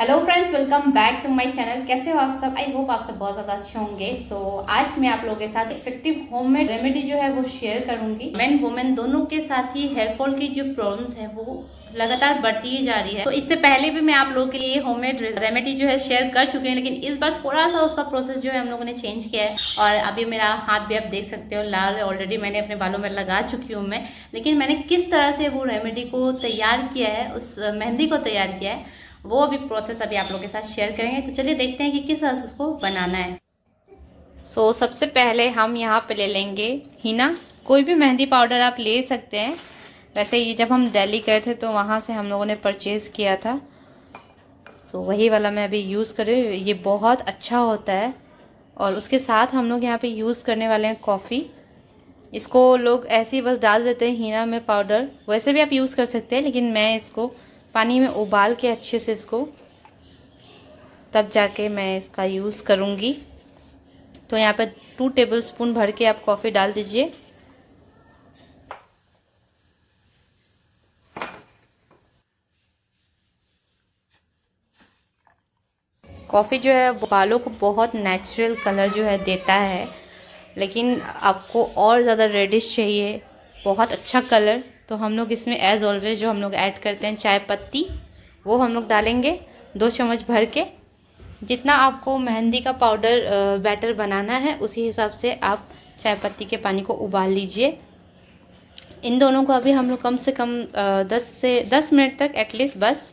Hello friends welcome back to my channel कैसे हो आप सब? आई होप आप सब बहुत ज़्यादा अच्छे होंगे. सो so, आज मैं आप लोगों के साथ इफ़ेक्टिव होममेड रेमेडी जो है वो शेयर करूँगी. मेन वुमेन दोनों के साथ ही हेयर फॉल की जो प्रॉब्लम्स है वो लगातार बढ़ती ही जा रही है. तो so, इससे पहले भी मैं आप लोगों के लिए होममेड रेमेडी जो है शेयर कर चुकी हूँ लेकिन इस बार थोड़ा सा उसका प्रोसेस जो है हम लोगों ने चेंज किया है. और अभी मेरा हाथ भी आप देख सकते हो लाल ऑलरेडी मैंने अपने बालों में लगा चुकी हूँ मैं. लेकिन मैंने किस तरह से वो रेमेडी को तैयार किया है उस मेहंदी को तैयार किया है वो अभी प्रोसेस अभी आप लोगों के साथ शेयर करेंगे। तो चलिए देखते हैं कि किस तरह से उसको बनाना है। सो so, सबसे पहले हम यहाँ पे ले लेंगे हीना। कोई भी मेहंदी पाउडर आप ले सकते हैं। वैसे ये जब हम दिल्ली गए थे तो वहाँ से हम लोगों ने परचेज किया था। सो so, वही वाला मैं अभी यूज़ कर रही हूँ। ये बहुत अच्छा होता है। और उसके साथ हम लोग यहाँ पे यूज़ करने वाले हैं कॉफ़ी इसको लोग ऐसे ही बस डाल देते हैं हीना में पाउडर। वैसे भी आप यूज़ कर सकते हैं लेकिन मैं इसको पानी में उबाल के अच्छे से इसको तब जाके मैं इसका यूज़ करूँगी। तो यहाँ पर टू टेबल स्पून भर के आप कॉफ़ी डाल दीजिए। कॉफ़ी जो है बालों को बहुत नेचुरल कलर जो है देता है। लेकिन आपको और ज़्यादा रेडिश चाहिए, बहुत अच्छा कलर तो हम लोग इसमें एज ऑलवेज जो हम लोग ऐड करते हैं, चाय पत्ती, वो हम लोग डालेंगे दो चम्मच भर के। जितना आपको मेहंदी का पाउडर बैटर बनाना है, उसी हिसाब से आप चाय पत्ती के पानी को उबाल लीजिए। इन दोनों को अभी हम लोग कम से कम दस से, दस मिनट तक एटलीस्ट बस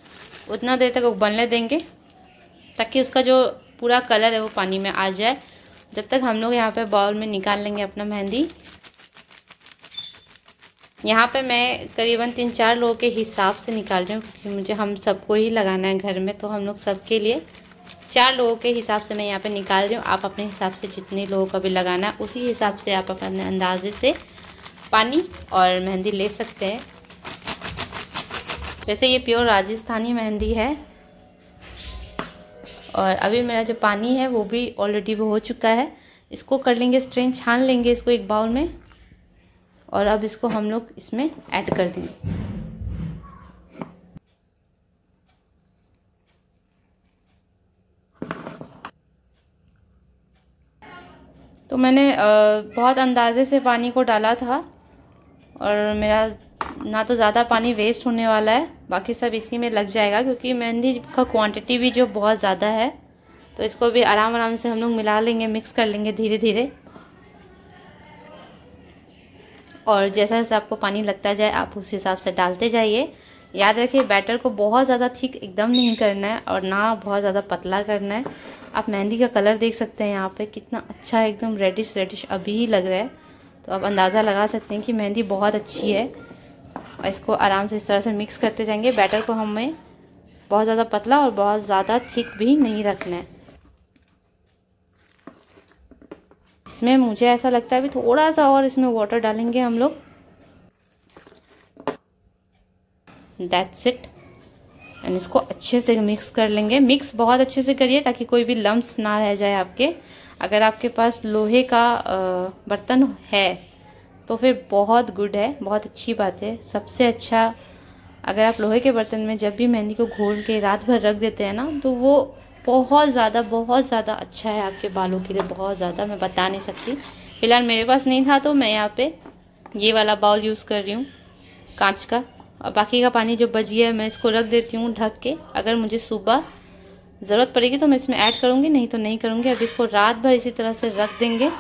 उतना देर तक उबलने देंगे, ताकि उसका जो पूरा कलर है वो पानी में आ जाए। जब तक हम लोग यहाँ पे बाउल में निकाल लेंगे अपना मेहंदी यहाँ पे मैं करीबन तीन चार लोगों के हिसाब से निकाल रही हूँ क्योंकि मुझे हम सबको ही लगाना है घर में तो हम लोग सबके लिए चार लोगों के हिसाब से मैं यहाँ पे निकाल रही हूँ। आप अपने हिसाब से जितने लोगों का भी लगाना है, उसी हिसाब से आप अपने अंदाजे से पानी और मेहंदी ले सकते हैं। वैसे ये प्योर राजस्थानी मेहंदी है और अभी मेरा जो पानी है वो भी ऑलरेडी हो चुका है। इसको कर लेंगे स्ट्रेन छान लेंगे इसको एक बाउल में। और अब इसको हम लोग इसमें ऐड कर देंगे। तो मैंने बहुत अंदाजे से पानी को डाला था और मेरा ना तो ज़्यादा पानी वेस्ट होने वाला है, बाकी सब इसी में लग जाएगा क्योंकि मेहंदी का क्वांटिटी भी जो बहुत ज़्यादा है तो इसको भी आराम आराम से हम लोग मिला लेंगे मिक्स कर लेंगे धीरे धीरे और जैसा जैसा आपको पानी लगता जाए, आप उस हिसाब से डालते जाइए। याद रखिए, बैटर को बहुत ज़्यादा थिक एकदम नहीं करना है और ना बहुत ज़्यादा पतला करना है। आप मेहंदी का कलर देख सकते हैं यहाँ पे, कितना अच्छा एकदम रेडिश रेडिश अभी ही लग रहा है। तो आप अंदाज़ा लगा सकते हैं कि मेहंदी बहुत अच्छी है। और इसको आराम से इस तरह से मिक्स करते जाएँगे। बैटर को हमें बहुत ज़्यादा पतला और बहुत ज़्यादा थिक भी नहीं रखना है। इसमें मुझे ऐसा लगता है अभी थोड़ा सा और इसमें वाटर डालेंगे हम लोग। दैट्स इट एंड इसको अच्छे से मिक्स कर लेंगे। मिक्स बहुत अच्छे से करिए ताकि कोई भी लम्ब ना रह जाए आपके। अगर आपके पास लोहे का बर्तन है तो फिर बहुत गुड है, बहुत अच्छी बात है। सबसे अच्छा अगर आप लोहे के बर्तन में जब भी मेहंदी को घोल के रात भर रख देते हैं ना तो वो बहुत ज़्यादा बहुत ज़्यादा अच्छा है आपके बालों के लिए, बहुत ज़्यादा, मैं बता नहीं सकती। फ़िलहाल मेरे पास नहीं था तो मैं यहाँ पे ये वाला बाउल यूज़ कर रही हूँ, कांच का। और बाकी का पानी जो बच गया है, मैं इसको रख देती हूँ ढक के। अगर मुझे सुबह ज़रूरत पड़ेगी तो मैं इसमें ऐड करूँगी, नहीं तो नहीं करूँगी। अब इसको रात भर इसी तरह से रख देंगे।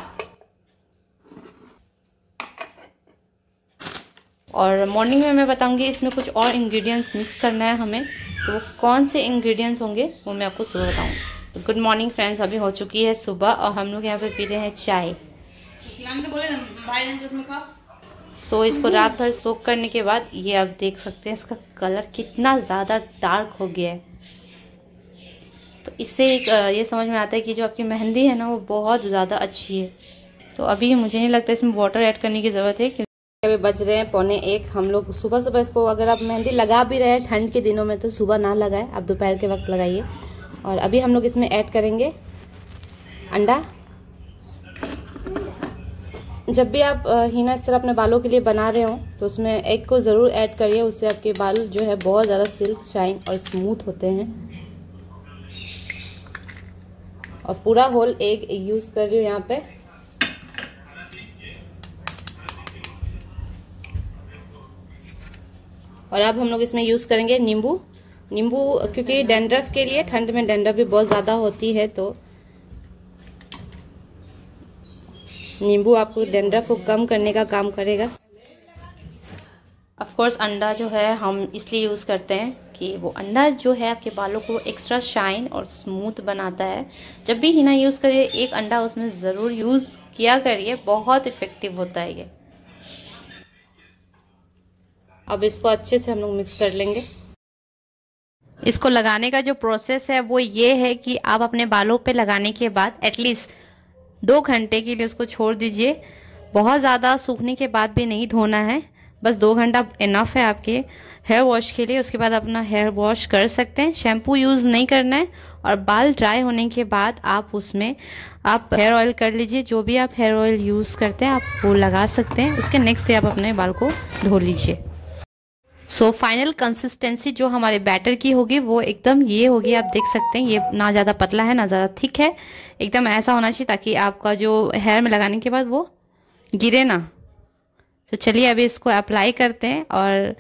और मॉर्निंग में मैं बताऊँगी इसमें कुछ और इंग्रेडिएंट्स मिक्स करना है हमें। तो वो कौन से इंग्रेडिएंट्स होंगे वो मैं आपको सुबह बताऊँ। गुड मॉर्निंग फ्रेंड्स अभी हो चुकी है सुबह और हम लोग यहाँ पे पी रहे हैं चाय। सो इसको रात भर सोक करने के बाद ये आप देख सकते हैं इसका कलर कितना ज़्यादा डार्क हो गया है। तो इससे एक ये समझ में आता है कि जो आपकी मेहंदी है ना वो बहुत ज़्यादा अच्छी है। तो अभी मुझे नहीं लगता इसमें वाटर ऐड करने की ज़रूरत है अभी बज रहे हैं, पौने एक। हम लोग सुबह सुबह इसको अगर आप मेहंदी लगा भी रहे हैं, ठंड के दिनों में तो सुबह ना लगाए। आप दोपहर के वक्त लगाइए। और अभी हम लोग इसमें ऐड करेंगे अंडा। जब भी आप हीना इस तरह अपने बालों के लिए बना रहे हो तो उसमें एग को ज़रूर ऐड करिए। उससे आपके बाल जो है, बहुत ज़्यादा सिल्क शाइन और स्मूथ होते हैं। और पूरा होल एग यूज़ कर रही हूँ यहाँ पे। और अब हम लोग इसमें यूज़ करेंगे नींबू। नींबू, क्योंकि डेंड्रफ के लिए ठंड में डेंड्रफ भी बहुत ज़्यादा होती है तो नींबू आपको डेंड्रफ को कम करने का काम करेगा। ऑफकोर्स अंडा जो है, हम इसलिए यूज़ करते हैं कि वो अंडा जो है, आपके बालों को एक्स्ट्रा शाइन और स्मूथ बनाता है। जब भी हिना यूज़ करिए, एक अंडा उसमें ज़रूर यूज़ किया करिए, बहुत इफ़ेक्टिव होता है ये। अब इसको अच्छे से हम लोग मिक्स कर लेंगे। इसको लगाने का जो प्रोसेस है, वो ये है कि आप अपने बालों पे लगाने के बाद एटलीस्ट दो घंटे के लिए उसको छोड़ दीजिए। बहुत ज़्यादा सूखने के बाद भी नहीं धोना है। बस दो घंटा इनफ है आपके हेयर वॉश के लिए। उसके बाद अपना हेयर वॉश कर सकते हैं। शैम्पू यूज़ नहीं करना है और बाल ड्राई होने के बाद आप उसमें आप हेयर ऑयल कर लीजिए। जो भी आप हेयर ऑयल यूज़ करते हैं, आप वो लगा सकते हैं। उसके नेक्स्ट डे आप अपने बाल को धो लीजिए। सो फाइनल कंसिस्टेंसी जो हमारे बैटर की होगी, वो एकदम ये होगी, आप देख सकते हैं, ये ना ज़्यादा पतला है, ना ज़्यादा थिक है। एकदम ऐसा होना चाहिए ताकि आपका जो हेयर में लगाने के बाद वो गिरे ना। तो चलिए अभी इसको अप्लाई करते हैं और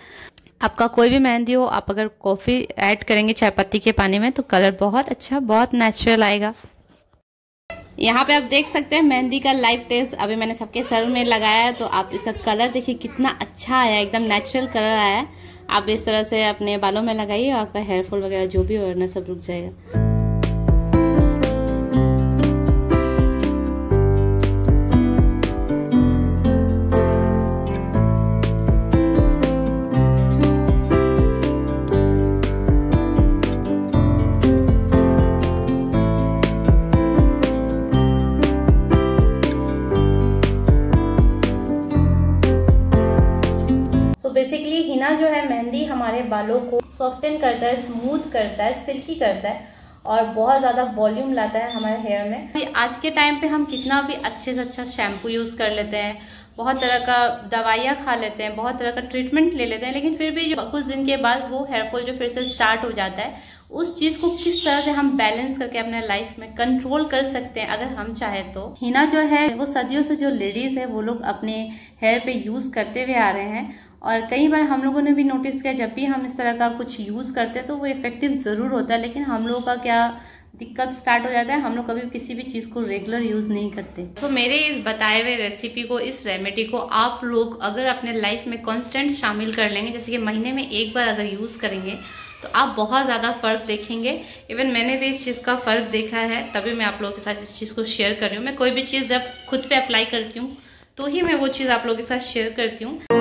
आपका कोई भी मेहंदी हो, आप अगर कॉफ़ी ऐड करेंगे चाय पत्ती के पानी में तो कलर बहुत अच्छा बहुत नेचुरल आएगा। यहाँ पे आप देख सकते हैं मेहंदी का लाइव टेस्ट अभी मैंने सबके सर में लगाया है तो आप इसका कलर देखिए कितना अच्छा आया एकदम नेचुरल कलर आया है। आप इस तरह से अपने बालों में लगाइए, आपका हेयरफॉल वगैरह जो भी हो ना सब रुक जाएगा। सॉफ्टन करता है स्मूथ करता है सिल्की करता है और बहुत ज़्यादा वॉल्यूम लाता है हमारे हेयर में। आज के टाइम पे हम कितना भी अच्छे से अच्छा शैम्पू यूज़ कर लेते हैं, बहुत तरह का दवाइयाँ खा लेते हैं, बहुत तरह का ट्रीटमेंट ले लेते हैं, लेकिन फिर भी जो कुछ दिन के बाद वो हेयरफॉल जो फिर से स्टार्ट हो जाता है, उस चीज़ को किस तरह से हम बैलेंस करके अपने लाइफ में कंट्रोल कर सकते हैं, अगर हम चाहे तो। हिना जो है, वो सदियों से जो लेडीज़ है, वो लोग अपने हेयर पे यूज़ करते हुए आ रहे हैं और कई बार हम लोगों ने भी नोटिस किया, जब भी हम इस तरह का कुछ यूज़ करते हैं तो वो इफ़ेक्टिव ज़रूर होता है, लेकिन हम लोगों का क्या दिक्कत स्टार्ट हो जाता है, हम लोग कभी किसी भी चीज़ को रेगुलर यूज़ नहीं करते। तो मेरे इस बताए हुए रेसिपी को, इस रेमेडी को आप लोग अगर अपने लाइफ में कॉन्स्टेंट शामिल कर लेंगे, जैसे कि महीने में एक बार अगर यूज़ करेंगे तो आप बहुत ज़्यादा फ़र्क देखेंगे। इवन मैंने भी इस चीज़ का फ़र्क देखा है, तभी मैं आप लोगों के साथ इस चीज़ को शेयर कर रही हूँ। मैं कोई भी चीज़ जब खुद पे अप्लाई करती हूँ तो ही मैं वो चीज़ आप लोगों के साथ शेयर करती हूँ।